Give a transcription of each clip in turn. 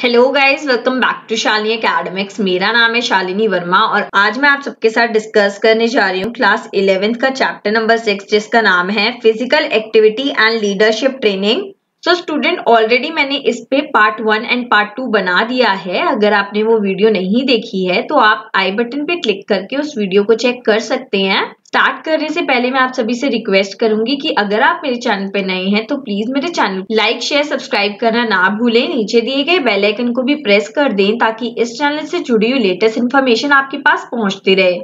Hello guys welcome back to Shalini academics मेरा नाम है शालिनी वर्मा और आज मैं आप सबके साथ डिस्कस करने जा रही हूँ क्लास इलेवेंथ का चैप्टर नंबर सिक्स जिसका नाम है physical activity and leadership training so student already मैंने इस पे part one and part two बना दिया है। अगर आपने वो वीडियो नहीं देखी है तो आप आई बटन पे क्लिक करके उस वीडियो को चेक कर सकते हैं। स्टार्ट करने से पहले मैं आप सभी से रिक्वेस्ट करूँगी कि अगर आप मेरे चैनल पे नए हैं तो प्लीज़ मेरे चैनल लाइक शेयर सब्सक्राइब करना ना भूलें। नीचे दिए गए बेल आइकन को भी प्रेस कर दें ताकि इस चैनल से जुड़ी हुई लेटेस्ट इन्फॉर्मेशन आपके पास पहुँचती रहे।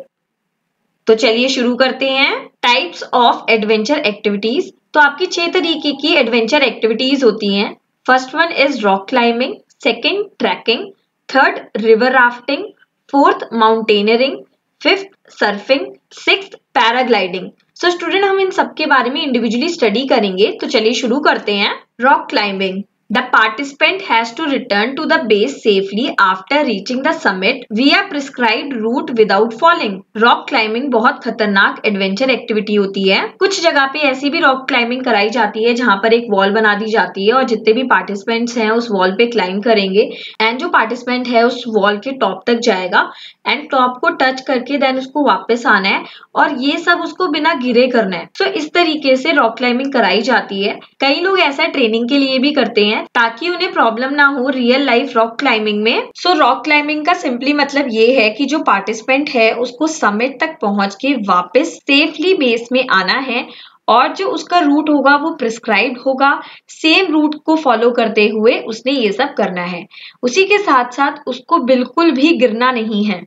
तो चलिए शुरू करते हैं। टाइप्स ऑफ़ एडवेंचर एक्टिविटीज़ तो आपकी छह तरीके की एडवेंचर एक्टिविटीज़ होती हैं। First one is rock climbing second trekking third river rafting fourth mountaineering fifth surfing six paragliding so student हम इन सब के बारे में इंडिविजुअली स्टडी करेंगे तो चलिए शुरू करते हैं. Rock climbing The participant has to return to the base safely after reaching the summit. Via prescribed route without falling. Rock climbing बहुत खतरनाक एडवेंचर एक्टिविटी होती है। कुछ जगह पे ऐसी भी रॉक क्लाइंबिंग कराई जाती है जहाँ पर एक वॉल बना दी जाती है और जितने भी पार्टिसिपेंट्स हैं उस वॉल पे क्लाइंब करेंगे। एंड जो पार्टिसिपेंट है उस वॉल के टॉप तक जाएगा। एंड टॉप को टच करके देन उसको वापस आना है। और ये सब उसको बिना गिरे करना है। सो so, इस तरीके से रॉक क्लाइंबिंग कराई जाती है। कई लोग ऐसा ट्रेनिंग के लिए भी करते हैं ताकि उन्हें प्रॉब्लम ना हो रियल लाइफ रॉक क्लाइंबिंग में। सो रॉक क्लाइंबिंग का सिंपली मतलब ये है कि जो पार्टिसिपेंट है, उसको समिट तक पहुँच के वापस सेफली बेस में आना है और जो उसका रूट होगा, वो प्रिस्क्राइब होगा। सेम रूट को फॉलो करते हुए उसने ये सब करना है। उसी के साथ साथ उसको बिल्कुल भी गिरना नहीं है।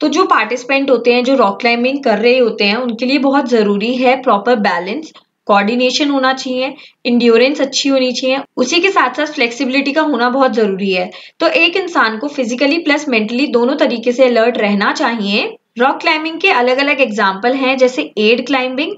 तो जो पार्टिसिपेंट होते हैं, जो रॉक क्लाइंबिंग कर रहे होते हैं, उनके लिए बहुत ज़रूरी है प्रॉपर बैलेंस कोऑर्डिनेशन होना चाहिए इंड्योरेंस अच्छी होनी चाहिए, उसी के साथ साथ फ्लेक्सिबिलिटी का होना बहुत ज़रूरी है। तो एक इंसान को फिजिकली प्लस मेंटली दोनों तरीके से अलर्ट रहना चाहिए। रॉक क्लाइंबिंग के अलग अलग एग्ज़ाम्पल हैं, जैसे aid climbing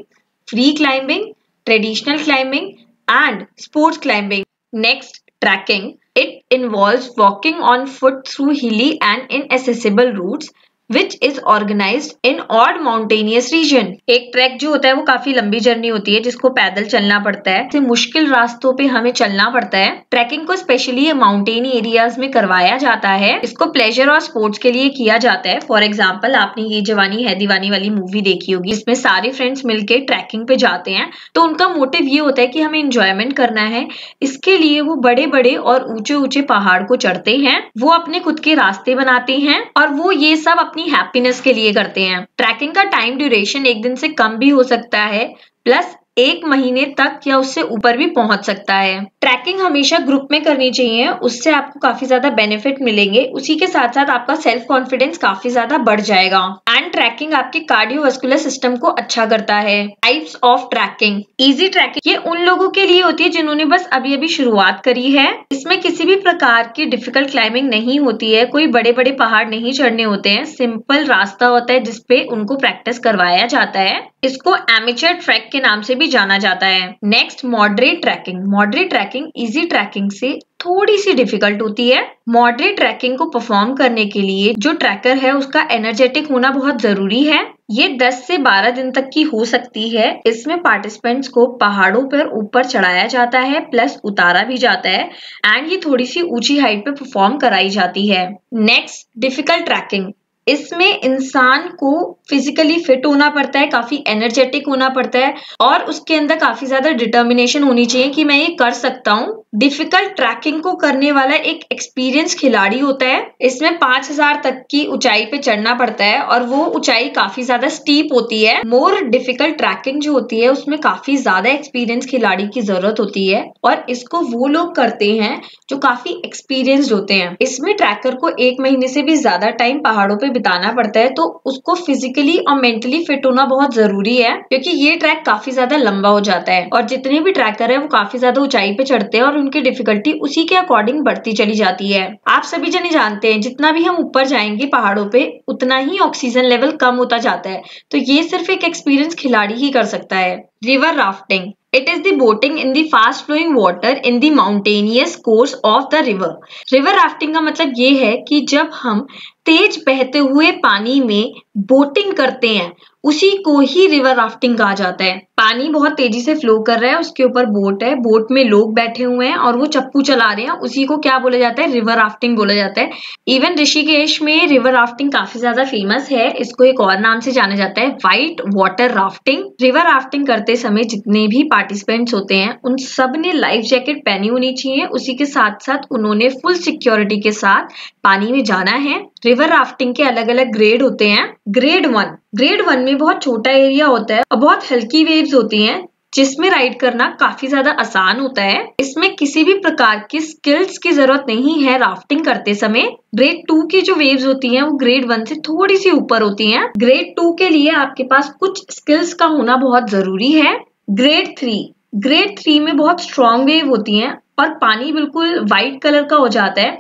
free climbing traditional climbing and sports climbing next trekking it involve walking on foot through hilly and inaccessible routes which is organize in odd mountainous region एक trek जो होता है, वो काफ़ी लंबी जर्नी होती है, जिसको पैदल चलना पड़ता है। मुश्किल रास्तों पे हमें चलना पड़ता है। ट्रैकिंग को स्पेशली माउंटेन एरियाज़ में करवाया जाता है। इसको प्लेजर और स्पोर्ट्स के लिए किया जाता है। फॉर एग्ज़ाम्पल आपने ये जवानी है, दीवानी वाली मूवी देखी होगी इसमें सारे फ्रेंड्स मिलके ट्रैकिंग पे जाते हैं। तो उनका मोटिव ये होता है कि हमें इंजॉयमेंट करना है। इसके लिए वो बड़े बड़े और ऊँचे ऊँचे पहाड़ को चढ़ते हैं। वो अपने खुद के रास्ते बनाते हैं। और वो ये सब अपनी अपनी हैप्पीनेस के लिए करते हैं। ट्रैकिंग का टाइम ड्यूरेशन एक दिन से कम भी हो सकता है प्लस एक महीने तक या उससे ऊपर भी पहुँच सकता है। ट्रैकिंग हमेशा ग्रुप में करनी चाहिए, उससे आपको काफ़ी ज़्यादा बेनिफिट मिलेंगे। उसी के साथ साथ आपका सेल्फ कॉन्फिडेंस काफ़ी ज़्यादा बढ़ जाएगा। एंड ट्रैकिंग आपके कार्डियोवास्कुलर सिस्टम को अच्छा करता है। Types of trekking easy trekking ये उन लोगों के लिए होती है जिन्होंने बस अभी अभी शुरुआत करी है। इसमें किसी भी प्रकार की डिफ़िकल्ट क्लाइंबिंग नहीं होती है। कोई बड़े बड़े पहाड़ नहीं चढ़ने होते हैं। सिंपल रास्ता होता है जिसपे उनको प्रैक्टिस करवाया जाता है। इसको एमेचर ट्रैक के नाम से भी जाना जाता है। Next moderate trekking moderate trekking easy trekking से थोड़ी सी डिफ़िकल्ट होती है। मॉडरेट ट्रैकिंग को परफॉर्म करने के लिए जो ट्रैकर है, उसका एनर्जेटिक होना बहुत ज़रूरी है। ये 10 से 12 दिन तक की हो सकती है। इसमें पार्टिसिपेंट्स को पहाड़ों पर ऊपर चढ़ाया जाता है प्लस उतारा भी जाता है। एंड ये थोड़ी सी ऊँची हाइट पे परफॉर्म कराई जाती है। नेक्स्ट डिफ़िकल्ट ट्रैकिंग इसमें इंसान को फिजिकली फिट होना पड़ता है, काफ़ी एनर्जेटिक होना पड़ता है और उसके अंदर काफ़ी ज़्यादा डिटर्मिनेशन होनी चाहिए कि मैं ये कर सकता हूँ। डिफ़िकल्ट ट्रैकिंग को करने वाला एक एक्सपीरियंस खिलाड़ी होता है। इसमें पाँच हज़ार तक की ऊंचाई पे चढ़ना पड़ता है और वो ऊंचाई काफ़ी ज़्यादा स्टीप होती है। मोर डिफ़िकल्ट ट्रैकिंग जो होती है, उसमें काफ़ी ज़्यादा एक्सपीरियंस खिलाड़ी की ज़रूरत होती है और इसको वो लोग करते हैं जो काफ़ी एक्सपीरियंस्ड होते हैं। इसमें ट्रैकर को एक महीने से भी ज़्यादा टाइम पहाड़ों पर बिताना पड़ता है तो उसको फिजिकली और मेंटली फिट होना बहुत ज़रूरी है, क्योंकि ये ट्रैक काफ़ी ज़्यादा लंबा हो जाता है और जितने भी ट्रैकर है, वो काफ़ी ज़्यादा ऊंचाई पे चढ़ते हैं और उनकी डिफिकल्टी उसी के अकॉर्डिंग बढ़ती चली जाती है। आप सभी जने जानते हैं, जितना भी हम ऊपर जाएँगे पहाड़ों पे, उतना ही ऑक्सीजन लेवल कम होता जाता है। तो ये सिर्फ़ एक एक्सपीरियंस खिलाड़ी ही कर सकता है। River rafting It is the boating in the fast flowing water in the mountainous course of the river. River rafting का मतलब ये है कि जब हम तेज बहते हुए पानी में बोटिंग करते हैं, उसी को ही रिवर राफ्टिंग कहा जाता है। पानी बहुत तेज़ी से फ्लो कर रहा है, उसके ऊपर बोट है। बोट में लोग बैठे हुए हैं और वो चप्पू चला रहे हैं। उसी को क्या बोला जाता है? रिवर राफ्टिंग बोला जाता है। इवन ऋषिकेश में रिवर राफ्टिंग काफ़ी ज़्यादा फ़ेमस है। इसको एक और नाम से जाना जाता है white water rafting river rafting करते समय जितने भी पार्टिसिपेंट्स होते हैं, उन सबने लाइफ जैकेट पहनी होनी चाहिए। उसी के साथ साथ उन्होंने फुल सिक्योरिटी के साथ पानी में जाना है। रिवर राफ्टिंग के अलग अलग ग्रेड होते हैं। ग्रेड वन ग्रेड वन में बहुत छोटा एरिया होता है और बहुत हल्की वेव्स होती हैं, जिसमें राइड करना काफ़ी ज़्यादा आसान होता है। इसमें किसी भी प्रकार की स्किल्स की ज़रूरत नहीं है राफ्टिंग करते समय। ग्रेड टू की जो वेव्स होती हैं, वो ग्रेड वन से थोड़ी सी ऊपर होती हैं। ग्रेड टू के लिए आपके पास कुछ स्किल्स का होना बहुत ज़रूरी है। ग्रेड थ्री ग्रेड थ्री में बहुत स्ट्रॉन्ग वेव होती हैं और पानी बिल्कुल व्हाइट कलर का हो जाता है।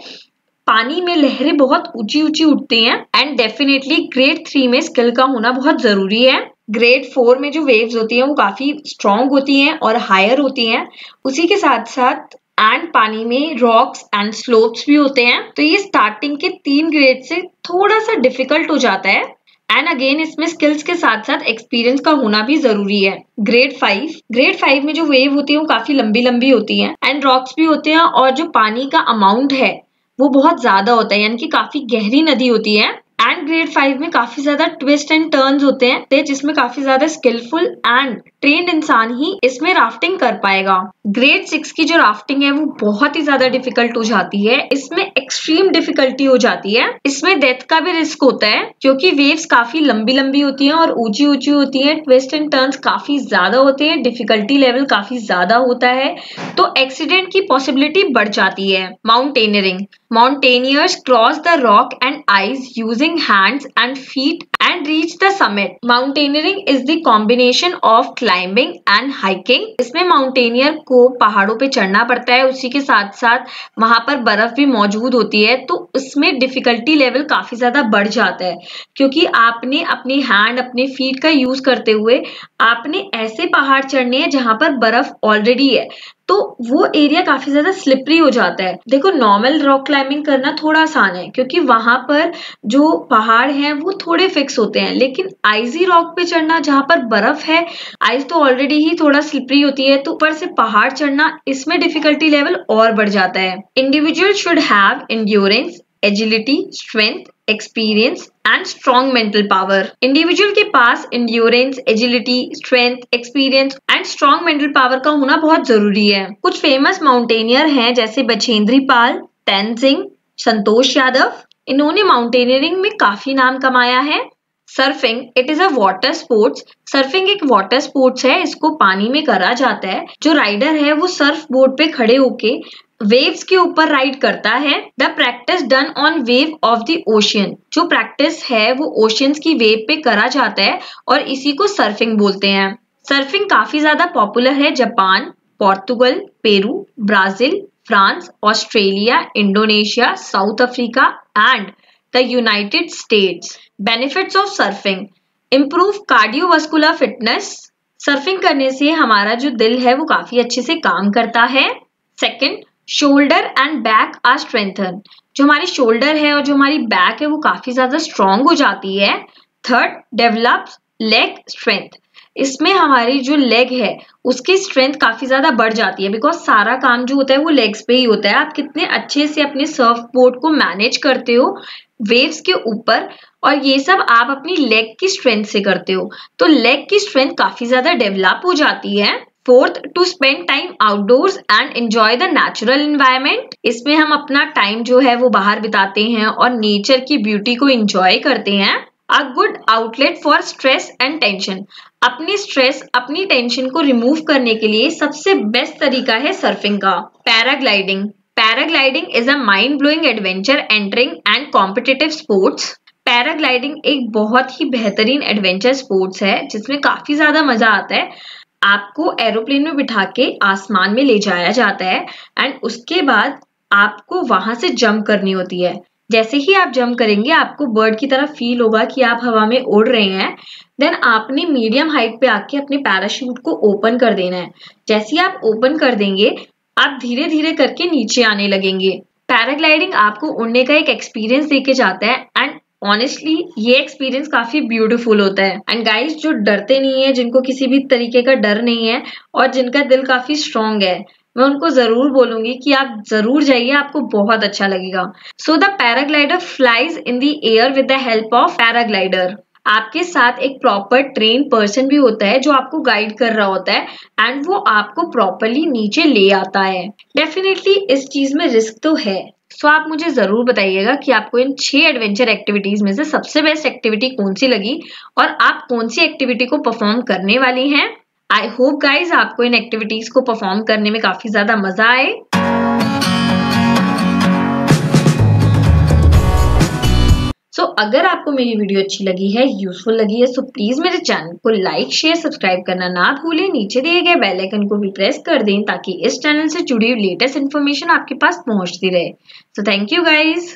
पानी में लहरें बहुत ऊँची ऊँची उठती हैं एंड डेफिनेटली ग्रेड थ्री में स्किल का होना बहुत ज़रूरी है। ग्रेड फोर में जो वेव्स होती हैं, वो काफ़ी स्ट्रॉन्ग होती हैं और हायर होती हैं। उसी के साथ साथ एंड पानी में रॉक्स एंड स्लोप्स भी होते हैं। तो ये स्टार्टिंग के तीन ग्रेड से थोड़ा सा डिफ़िकल्ट हो जाता है। एंड अगेन इसमें स्किल्स के साथ साथ एक्सपीरियंस का होना भी ज़रूरी है। ग्रेड फाइव ग्रेड फाइव में जो वेव होती है, वो काफ़ी लंबी लंबी होती है। एंड रॉक्स भी होते हैं और जो पानी का अमाउंट है वो बहुत ज़्यादा होता है यानी कि काफ़ी गहरी नदी होती है। एंड ग्रेड फाइव में काफ़ी ज़्यादा ट्विस्ट एंड टर्न्स होते हैं जिसमें काफ़ी ज़्यादा स्किलफुल एंड ट्रेंड इंसान ही इसमें राफ्टिंग कर पाएगा। ग्रेड सिक्स की जो राफ्टिंग है, वो बहुत ही ज़्यादा डिफ़िकल्ट हो जाती है। इसमें एक्सट्रीम डिफिकल्टी हो जाती है। इसमें डेथ का भी रिस्क होता है क्योंकि वेव्स काफ़ी लंबी लंबी होती हैं और ऊँची ऊँची होती हैं। ट्विस्ट एंड टर्न्स काफ़ी ज़्यादा होते हैं डिफिकल्टी लेवल काफ़ी ज़्यादा होता है तो एक्सीडेंट की पॉसिबिलिटी बढ़ जाती है। Mountaineering mountaineers cross the rock and ice using hands and feet and reach the summit. Mountaineering is the combination of climbing and hiking. इसमें माउंटेनियर को पहाड़ों पे चढ़ना पड़ता है। उसी के साथ साथ वहाँ पर बर्फ़ भी मौजूद होती है। तो उसमें डिफिकल्टी लेवल काफ़ी ज़्यादा बढ़ जाता है। क्योंकि आपने अपनी हैंड अपने फीट का यूज़ करते हुए आपने ऐसे पहाड़ चढ़ने हैं जहाँ पर बर्फ़ ऑलरेडी है। तो वो एरिया काफ़ी ज़्यादा स्लिपरी हो जाता है। देखो नॉर्मल रॉक क्लाइंबिंग करना थोड़ा आसान है। क्योंकि वहाँ पर जो पहाड़ हैं वो थोड़े फिक्स होते हैं। लेकिन आइजी रॉक पे चढ़ना जहाँ पर बर्फ़ है आइस तो ऑलरेडी ही थोड़ा स्लिपरी होती है तो ऊपर से पहाड़ चढ़ना, इसमें डिफिकल्टी लेवल और बढ़ जाता है। Individual should have endurance agility strength experience and strong mental power individual के पास endurance agility strength experience and strong mental power का होना बहुत ज़रूरी है। कुछ फ़ेमस माउंटेनियर हैं, जैसे बछेंद्री पाल तैन सिंह संतोष यादव। इन्होंने माउंटेनियरिंग में काफ़ी नाम कमाया है। Surfing it is a water sports surfing एक वाटर स्पोर्ट्स है, इसको पानी में करा जाता है। जो राइडर है, वो सर्फ बोर्ड पे खड़े होके वेव्स के ऊपर राइड करता है। The practice done on wave of the ocean जो प्रैक्टिस है, वो ओशियंस की वेव पे करा जाता है और इसी को सर्फिंग बोलते हैं। सर्फिंग काफ़ी ज़्यादा पॉपुलर है Japan, Portugal, Peru, Brazil, France, Australia, Indonesia, South Africa and the United States benefits of surfing improve cardiovascular fitness surfing करने से हमारा जो दिल है वो काफ़ी अच्छे से काम करता है। Second shoulder and back are strengthen जो हमारी शोल्डर है और जो हमारी बैक है वो काफ़ी ज़्यादा स्ट्रॉन्ग हो जाती है। थर्ड डेवलप लेग स्ट्रेंथ इसमें हमारी जो लेग है, उसकी स्ट्रेंथ काफ़ी ज़्यादा बढ़ जाती है। बिकॉज़ सारा काम जो होता है वो लेग्स पे ही होता है। आप कितने अच्छे से अपने सर्फ बोर्ड को मैनेज करते हो। वेव्स के ऊपर और ये सब आप अपनी लेग की स्ट्रेंथ से करते हो। तो लेग की स्ट्रेंथ काफ़ी ज़्यादा डेवलप हो जाती है। Fourth to spend time outdoors and enjoy the natural environment इसमें हम अपना टाइम जो है वो बाहर बिताते हैं और नेचर की ब्यूटी को एंजॉय करते हैं। A good outlet for stress and tension अपनी स्ट्रेस अपनी टेंशन को रिमूव करने के लिए सबसे बेस्ट तरीका है सर्फिंग का paragliding paragliding is a mind blowing adventure entering and competitive sports paragliding एक बहुत ही बेहतरीन एडवेंचर स्पोर्ट्स है, जिसमें काफ़ी ज़्यादा मज़ा आता है। आपको एरोप्लेन में बिठा के आसमान में ले जाया जाता है एंड उसके बाद आपको वहाँ से जंप करनी होती है। जैसे ही आप जंप करेंगे, आपको बर्ड की तरह फील होगा कि आप हवा में उड़ रहे हैं। देन आपने मीडियम हाइट पे आके अपने पैराशूट को ओपन कर देना है। जैसे ही आप ओपन कर देंगे आप धीरे धीरे करके नीचे आने लगेंगे। पैराग्लाइडिंग आपको उड़ने का एक एक्सपीरियंस देके जाता है एंड ऑनेस्टली ये एक्सपीरियंस काफ़ी ब्यूटीफुल होता है। एंड गाइस जो डरते नहीं है, जिनको किसी भी तरीके का डर नहीं है और जिनका दिल काफ़ी स्ट्रांग है, मैं उनको ज़रूर बोलूँगी कि आप ज़रूर जाइए, आपको बहुत अच्छा लगेगा। So the paraglider flies in the air with the help of paraglider आपके साथ एक प्रॉपर ट्रेन पर्सन भी होता है जो आपको गाइड कर रहा होता है एंड वो आपको प्रॉपरली नीचे ले आता है। डेफिनेटली इस चीज़ में रिस्क तो है। सो so, आप मुझे ज़रूर बताइएगा कि आपको इन छह एडवेंचर एक्टिविटीज़ में से सबसे बेस्ट एक्टिविटी कौन सी लगी और आप कौन सी एक्टिविटी को परफॉर्म करने वाली हैं? आई होप गाइज़ आपको इन एक्टिविटीज़ को परफॉर्म करने में काफ़ी ज़्यादा मज़ा आए। सो so, अगर आपको मेरी वीडियो अच्छी लगी है यूजफुल लगी है सो so प्लीज़ मेरे चैनल को लाइक शेयर सब्सक्राइब करना ना भूलें। नीचे दिए गए बेल आइकन को भी प्रेस कर दें ताकि इस चैनल से जुड़ी लेटेस्ट इन्फॉर्मेशन आपके पास पहुँचती रहे। So thank you guys